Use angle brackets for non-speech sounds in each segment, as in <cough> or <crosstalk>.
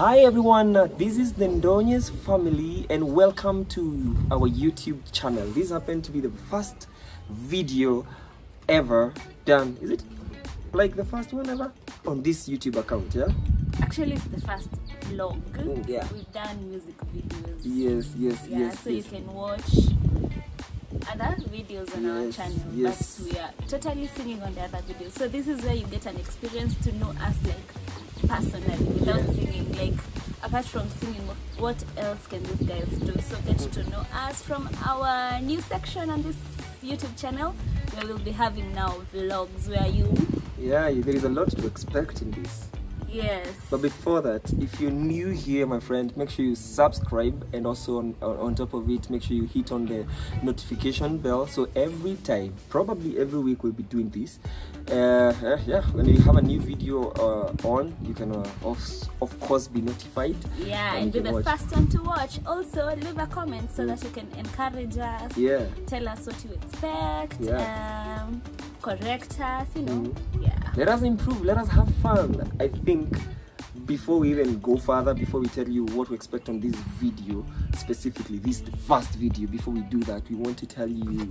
Hi everyone, this is the Ndonyes family and welcome to our YouTube channel. This happened to be the first video ever done. Is it like the first one ever on this YouTube account? Yeah. Actually, it's the first vlog. Mm, yeah. We've done music videos. Yes, yes, Yeah, yes. so yes. you can watch other videos on our channel. yes. But we are totally singing on the other videos. So this is where you get an experience to know us like personally without Yeah. Like apart from singing, what else can these guys do? So get to know us from our new section on this YouTube channel where we'll be having now vlogs where you Yeah, there is a lot to expect in this. Yes But before that, if you're new here, my friend, make sure you subscribe and also on, on, top of it, make sure you hit on the notification bell. So every time, probably every week, we'll be doing this. Uh, yeah, yeah, when we have a new video uh, on, you can uh, of, of course be notified. Yeah, And and be the watch. first one to watch. Also, leave a comment so that you can encourage us, Yeah, tell us what you expect, Yeah. um, correct us, you know. Mhm. Yeah. let us improve, let us have fun. I think before we even go further, before we tell you what to expect on this video, specifically this first video, before we do that, we want to tell you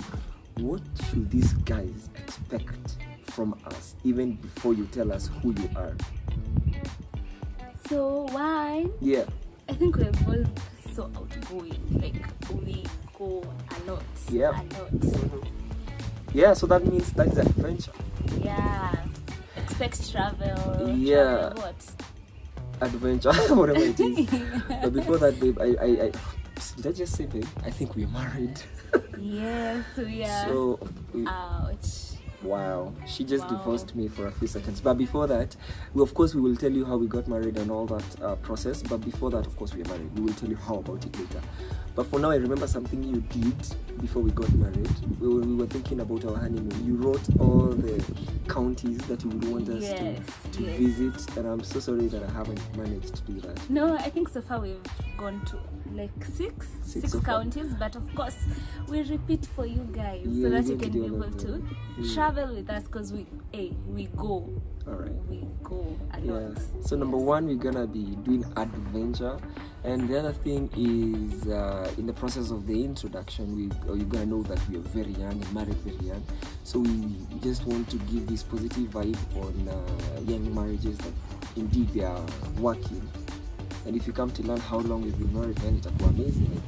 what should these guys expect from us, even before you tell us who you are. So, why? Yeah, I think we're both so outgoing. Like, we go a lot. Yeah. A lot. Yeah. So that means that is adventure, Yeah. Expect travel. Yeah. Travel what? adventure, <laughs> whatever it is. <laughs> but before that, babe, I, I, I did I just say, babe? I think we're married. yes, we <laughs> are. So. we- Ouch. Wow, she just Wow. divorced me for a few seconds. But before that, we of course we will tell you how we got married and all that uh, process. But before that, of course, we are married. We will tell you how about it later. But for now, I remember something you did before we got married. We were, we were thinking about our honeymoon. You wrote all the counties that you would want us Yes, to, to yes. visit, and I'm so sorry that I haven't managed to do that. No, I think so far we've gone to like six, Six six so counties, but of course we repeat for you guys Yeah, so that you can be able to. Mm. travel with us because we, hey, we go, All right. we go a Yeah. lot. So number one, we're gonna be doing adventure, and the other thing is uh, in the process of the introduction, we you're gonna know that we are very young and married very young. So we just want to give this positive vibe on uh, young marriages that indeed they are working. And if you come to learn how long we've been married, then it'll be amazing. I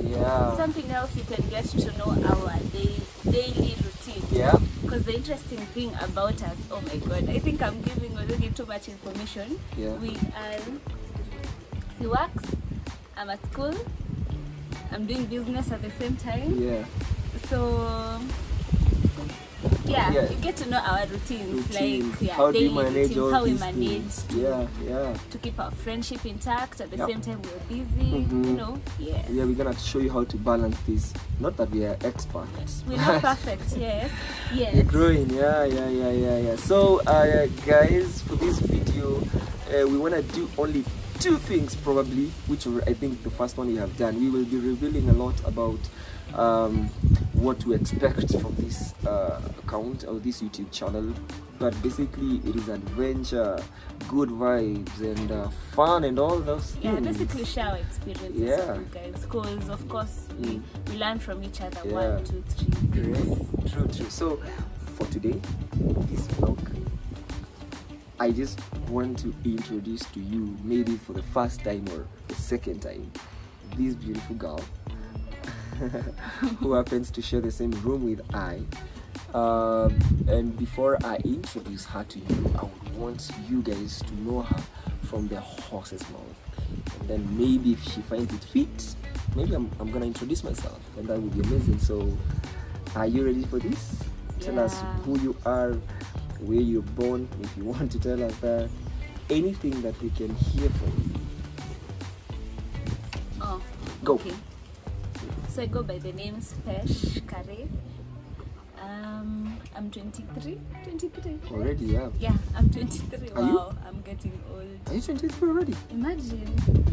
think. Yeah. Something else you can get to know our day. The interesting thing about us, oh my god, I think I'm giving already too much information. Yeah. We are, he works, I'm at school, I'm doing business at the same time. Yeah. So yeah, Yeah. you get to know our routines, Routines. like yeah, how daily routines, how we manage things? Yeah. Yeah. to keep our friendship intact at the Yep. same time we're busy, Mhm. you know. Yeah. Yeah, we're gonna show you how to balance this. Not that we are experts. We're not <laughs> perfect, yes. Yes. You're growing, yeah, yeah, yeah, yeah, yeah. So, uh, guys, for this video, uh, we want to do only two things, probably, which I think the first one we have done. We will be revealing a lot about um, what to expect from this uh, account or this YouTube channel. But basically, it is adventure, good vibes, and uh, fun, and all those Yeah, things. basically share our experiences Yeah. with you guys. Because of course we, Mm. we learn from each other. Yeah. One, two, three. Great. True, true. So, for today, this vlog, I just want to introduce to you, maybe for the first time or the second time, this beautiful girl who happens to share the same room with I. Um, and before I introduce her to you, I would want you guys to know her from the horse's mouth. And then maybe if she finds it fit, maybe I'm, I'm gonna introduce myself, and that would be amazing. So, are you ready for this? Tell us who you are, where you're born, if you <laughs> want to tell us that. Anything that we can hear from you. Oh, Go. Okay. So I go by the name Spesh Kare. Um, I'm 23. 23. Already, yeah. Yeah, I'm 23. Are you? wow, I'm getting old. Are you 23 already? Imagine.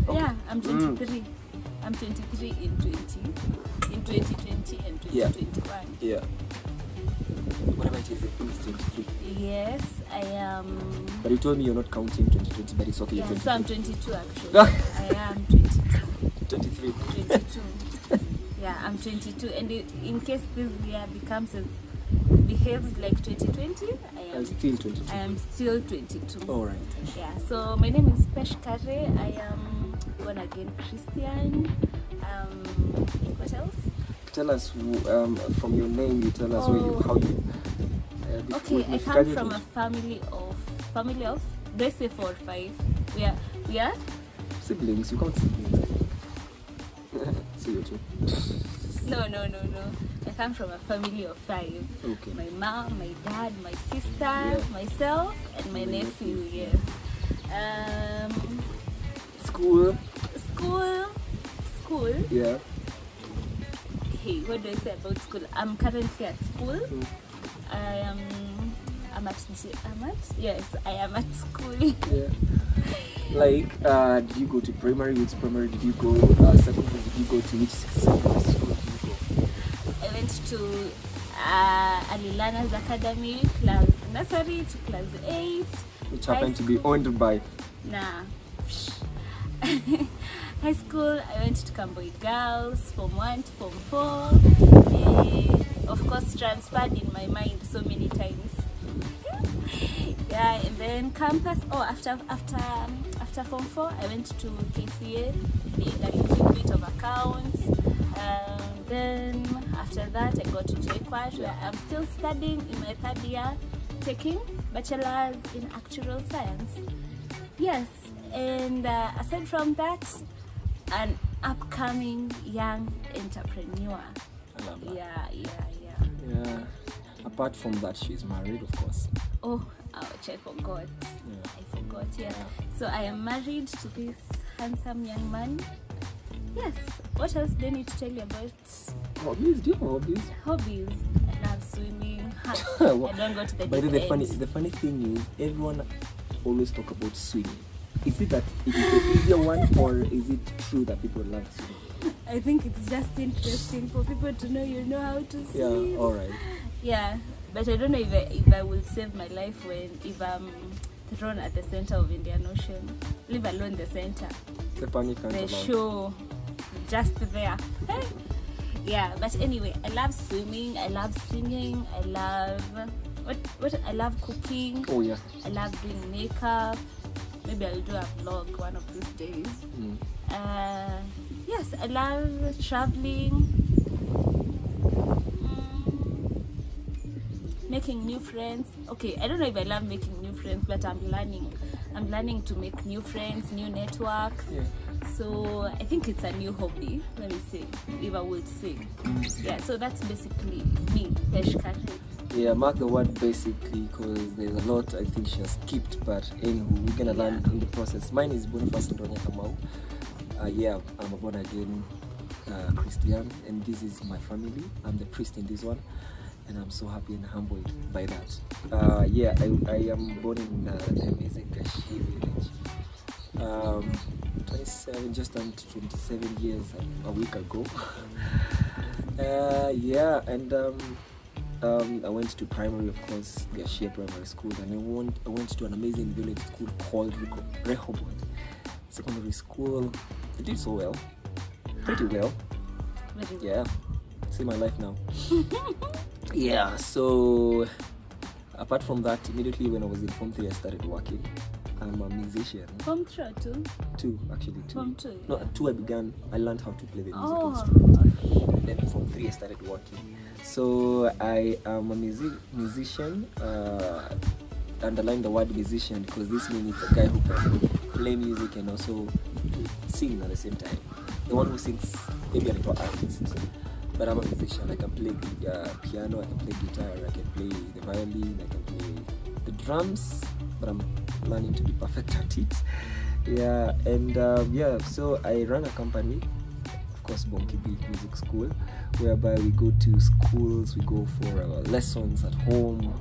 Oh. Yeah, I'm Mm. 23. I'm 23 in 20, in 2020 and Yeah. 2021. Yeah. Whatever it is, it's 23. Yes, I am. But you told me you're not counting 2020, but it's okay. Yeah, so I'm 22. 22 actually. <laughs> I am 22. 23. 22. Yeah, I'm 22. And in case this year becomes as behaves like 2020, I I'm still 22. I am still 22. All right. Yeah. So my name is Pesh Kare. I am born again Christian. Um, what else? Tell us um, from your name. You tell us where you, Oh. how you. Uh, Okay, I come from a family of family of. I say four or five? We are we are siblings. You count siblings. I think. See you too. no no no no. I come from a family of five. Okay. My mom, my dad, my sister, Yeah. myself, and my nephew. Yes. Um, School. school, school. Yeah. Hey, what do I say about school? I'm currently at school. Mm. I am. I'm at. I'm at. Yes, I am at school. Yeah. <laughs> Like, uh, did you go to primary? Which primary did you go? Uh, secondary? You go to which secondary school did you go? I went to uh, Alilanas Academy, class nursery to class eight. Which High happened to be owned by. Nah. <laughs> High school, I went to Camboy Girls, from one to form four. Eh, of course, transferred in my mind so many times. <laughs> yeah, and then campus. Oh, after after after form four, I went to KCA, did a little bit of accounts. Um, then after that, I got to JKUAT, where I'm still studying in my third year, taking bachelor's in actuarial science. Yes, and uh, aside from that, an upcoming young entrepreneur. I love that. Yeah, yeah, yeah. Yeah. Apart from that, she's married, of course. Oh, ouch, I forgot. Yeah. I forgot, yeah. So I am married to this handsome young man. Yes. What else do I need to tell you about Hobbies? Do you have hobbies? hobbies? <laughs> I love swimming. I don't go to the But deep the funny, the funny thing is, everyone always talk about swimming. Is it that it is the easier one, or is it true that people love swimming? <laughs> I think it's just interesting for people to know you know how to swim Yeah. All right. <laughs> Yeah, but I don't know if I, if I will save my life when if I'm thrown at the center of Indian Ocean, leave alone the center, The panic the show, just there. yeah, but anyway, I love swimming. I love singing. I love what what I love cooking. Oh yeah. I love doing makeup. Maybe I'll do a vlog one of these days. Mm. Uh, yes, I love traveling, Mm, making new friends. Okay, I don't know if I love making new friends, but I'm learning. I'm learning to make new friends, new networks. Yeah. So I think it's a new hobby. Let me see if I would say. Yeah, so that's basically me, Peshkare. Yeah, mark the word basically because there's a lot I think she has skipped, but anywho, we're gonna learn in the process. Mine is Boniface Ndonye Kamau. Uh, yeah, I'm a born again uh, Christian, and this is my family. I'm the priest in this one, and I'm so happy and humbled by that. Uh, yeah, I, I am born in uh, the amazing Gashi village. Um, 27, just turned 27 years a, week ago. <laughs> uh, yeah, and um, um, I went to primary, of course, Gashia Primary School, and I went, I went to an amazing village school called Rehoboth Secondary School. I did so well, pretty well. Yeah, see my life now. <laughs> yeah, so apart from that, immediately when I was in Form 3, I started working. I'm a musician, From three or two? two actually, two. Form two. No, at two I began, I learned how to play the music Oh, instrument and then from three I started working. So I am a music musician. Uh, underline the word musician because this means it's a guy who can play music and also sing at the same time. The one who sings maybe a little artist, but I'm a musician. I can play uh, piano, I can play guitar, I can play the violin, I can play the drums, but I'm learning to be perfect at it. Yeah, and um, yeah, so I run a company of course Bonky Bee Music School, whereby we go to schools, we go for our lessons at home,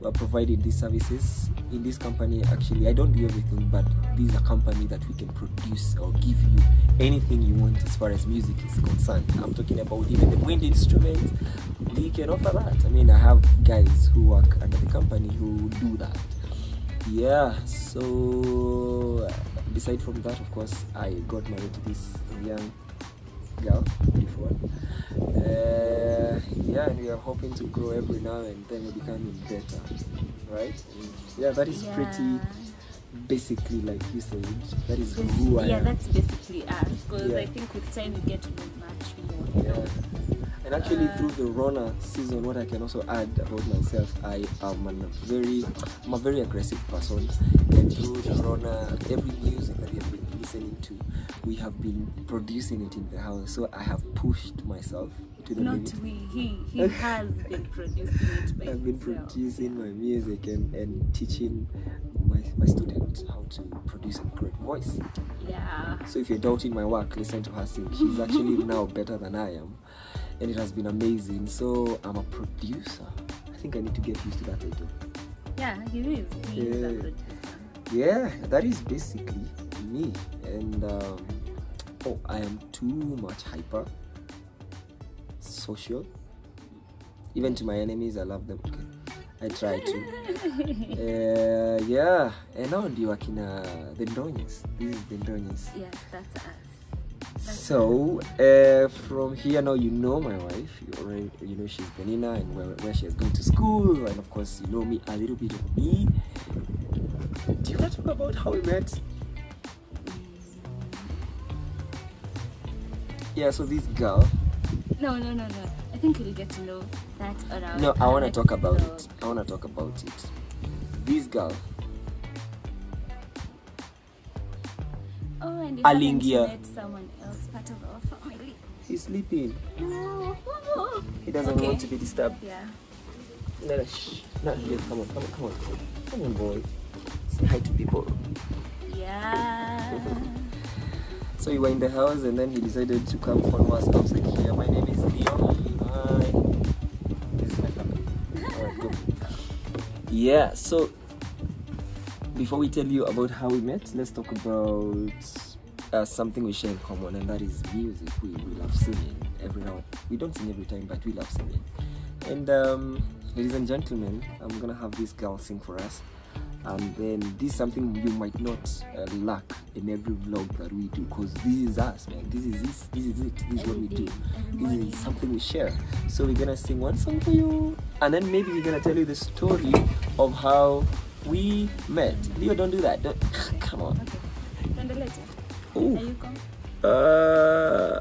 we're providing these services. In this company actually i don't do everything but this is a company that we can produce or give you anything you want as far as music is concerned. I'm talking about even the wind instruments. We can offer that. I mean i have guys who work under the company who do that yeah so beside from that of course i got married to this young girl before uh, yeah and we are hoping to grow every now and then we're becoming better right yeah that is pretty basically like you said that is who i yeah, am that's basically us. Because Yeah. I think with time you get to know much more. yeah. And actually through the runner season what I can also add about myself I am a very I'm a very aggressive person and through the runner, every music that we have been listening to we have been producing it in the house so I have pushed myself to the Not limit we. He he <laughs> has been producing it by I've been himself. producing my music and, and teaching my, my students how to produce a great voice Yeah. So if you're doubting my work, listen to her sing. She's actually <laughs> now better than I am, and it has been amazing. So I'm a producer. I think I need to get used to that title. Yeah, he is. He is a Yeah. producer. Yeah, that is basically me. And um, oh, I am too much hyper, social. Even to my enemies, I love them. Okay, I try to. <laughs> uh, yeah, and now ndio akina the Ndonyes. This is the Ndonyes. Yes, that's us. So uh, from here now you know my wife. You already you know she's Benina and where, where she is going to school, and of course you know me a little bit of me. Do you want to talk about how we met? Yeah. So this girl. No, no, no, no. I think we'll get to know that our. No, I want to talk about it. I want to talk about it. This girl. Family. He's sleeping. No. He doesn't Okay. want to be disturbed. Yeah. No, no, shh. Not here. Come on, come on, come on. Come on, boy. Say hi to people. Yeah. So we were in the house and then he decided to come follow us outside here. My name is Leo. Hi. This is my family. Alright, go. Yeah, so before we tell you about how we met, let's talk about uh, something we share in common, and that is music. We, we love singing every now. We don't sing every time, but we love singing. And um, ladies and gentlemen, I'm gonna have this girl sing for us. And then this is something you might not uh, lack in every vlog that we do, because this is us, man. This is this. This is it. This is what we do. This is something we share. So we're gonna sing one song for you, and then maybe we're gonna tell you the story of how we met. Leo, don't do that. Don't, <laughs> come on. Okay. Later. Are you come? Uh.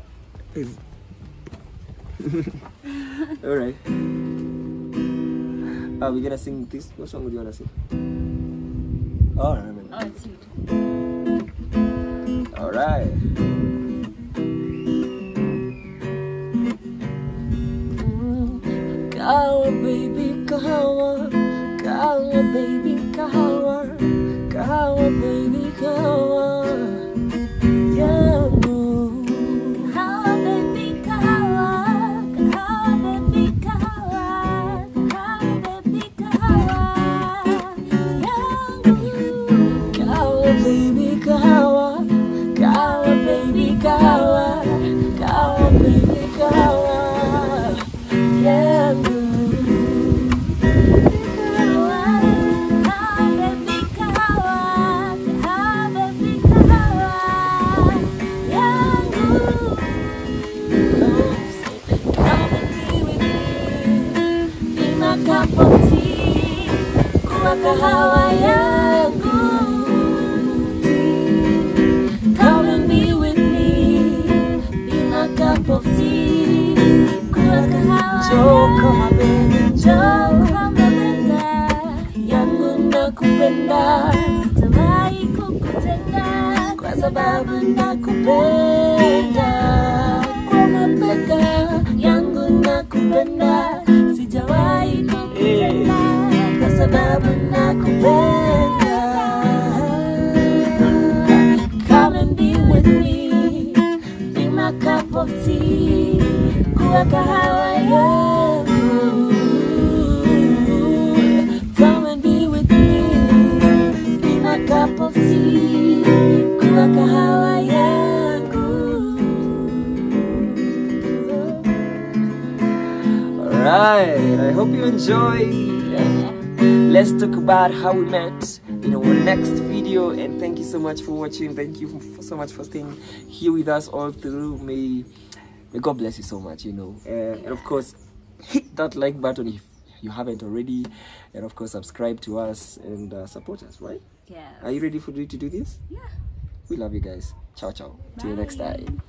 <laughs> All right. Are we gonna sing this? What song do you wanna sing? Oh, I remember. Oh, it's you. All right. Kahawa baby kahawa Kahawa baby cup of tea. Kuwa kahawa yangu. Come and be with me. Be my cup of tea. Kuwa kahawa baby Njoo kama bega yangu nakupenda, sitawahi kukutenda kwa sababu nakupenda. kuwa kahawa yangu. Come and be with me in a cup of tea. Kuwa kahawa yangu. Alright, I hope you enjoyed let's talk about how we met in our next video and thank you so much for watching. Thank you so much for staying here with us all through may may God bless you so much, you know. Uh, and of course, <laughs> hit that like button if you haven't already. And of course, subscribe to us and uh, support us, right? Yeah. Are you ready for you to do this? Yeah. We love you guys. Ciao, ciao. Till next time.